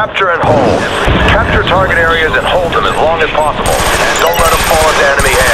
Capture and hold. Capture target areas and hold them as long as possible. And Don't let them fall into enemy hands.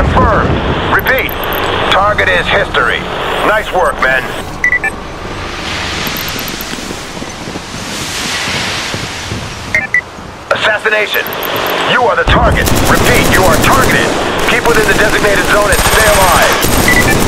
Confirmed. Repeat. Target is history. Nice work, men. Assassination. You are the target. Repeat, you are targeted. Keep within the designated zone and stay alive.